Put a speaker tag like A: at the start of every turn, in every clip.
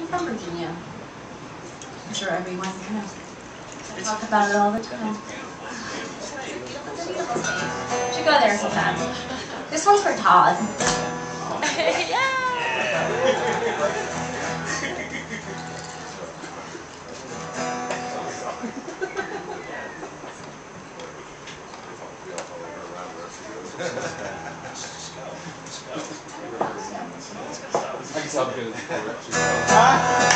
A: I'm from Virginia. I'm sure everyone kind of talk about it all the time. Should go there sometime. This one's for Todd.
B: I sabe que eles é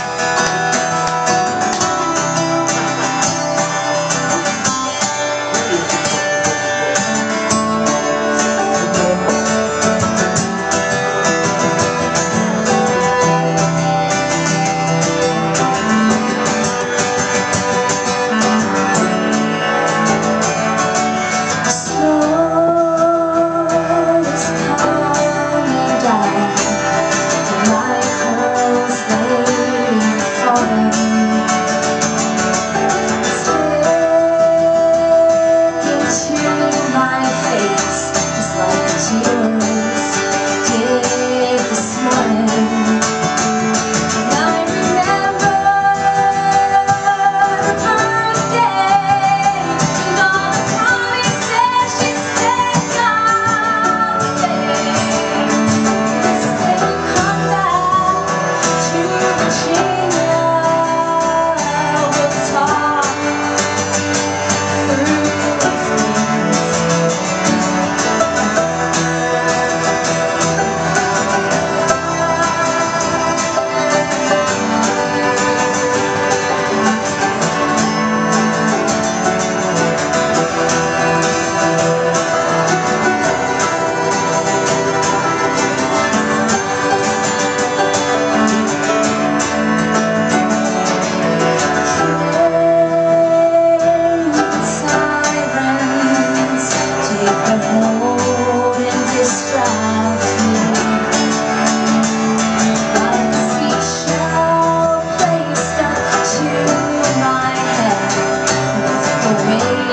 B: for me.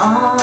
B: Oh.